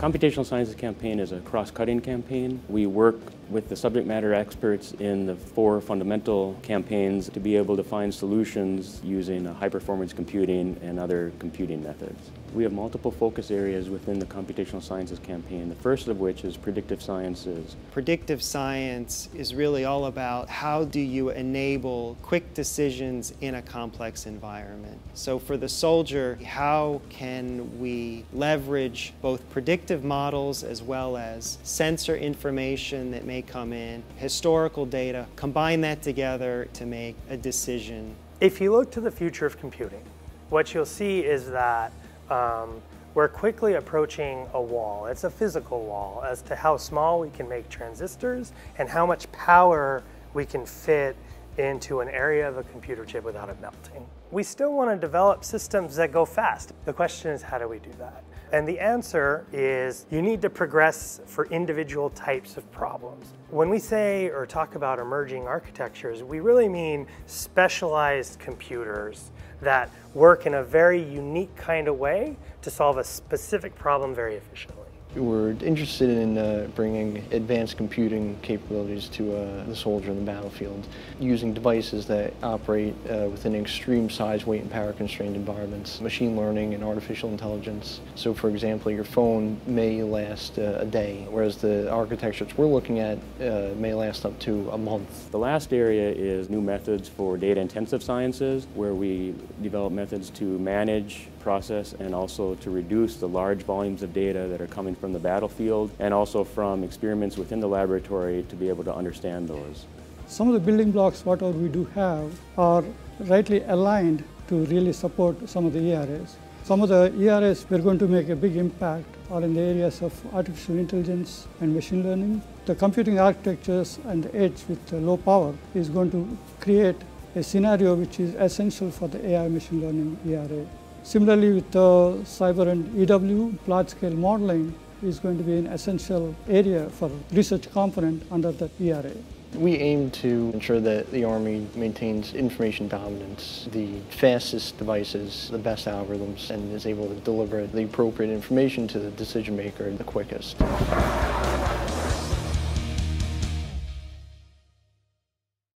Computational Sciences Campaign is a cross-cutting campaign. We work with the subject matter experts in the four fundamental campaigns to be able to find solutions using high-performance computing and other computing methods. We have multiple focus areas within the computational sciences campaign, the first of which is predictive sciences. Predictive science is really all about how do you enable quick decisions in a complex environment. So for the soldier, how can we leverage both predictive models as well as sensor information that may come in, historical data, combine that together to make a decision. If you look to the future of computing, what you'll see is that um, we're quickly approaching a wall. It's a physical wall as to how small we can make transistors and how much power we can fit into an area of a computer chip without it melting. We still want to develop systems that go fast. The question is, how do we do that? And the answer is you need to progress for individual types of problems. When we say or talk about emerging architectures, we really mean specialized computers that work in a very unique kind of way to solve a specific problem very efficiently. We're interested in uh, bringing advanced computing capabilities to uh, the soldier in the battlefield, using devices that operate uh, within extreme size, weight, and power constrained environments, machine learning and artificial intelligence. So for example, your phone may last uh, a day, whereas the architectures we're looking at uh, may last up to a month. The last area is new methods for data intensive sciences, where we develop methods to manage process and also to reduce the large volumes of data that are coming from the battlefield and also from experiments within the laboratory to be able to understand those. Some of the building blocks, whatever we do have, are rightly aligned to really support some of the ERAs. Some of the ERAs we're going to make a big impact are in the areas of artificial intelligence and machine learning. The computing architectures and the edge with low power is going to create a scenario which is essential for the AI machine learning ERA. Similarly, with the cyber and EW, large-scale modeling is going to be an essential area for research component under the ERA. We aim to ensure that the Army maintains information dominance, the fastest devices, the best algorithms, and is able to deliver the appropriate information to the decision maker the quickest.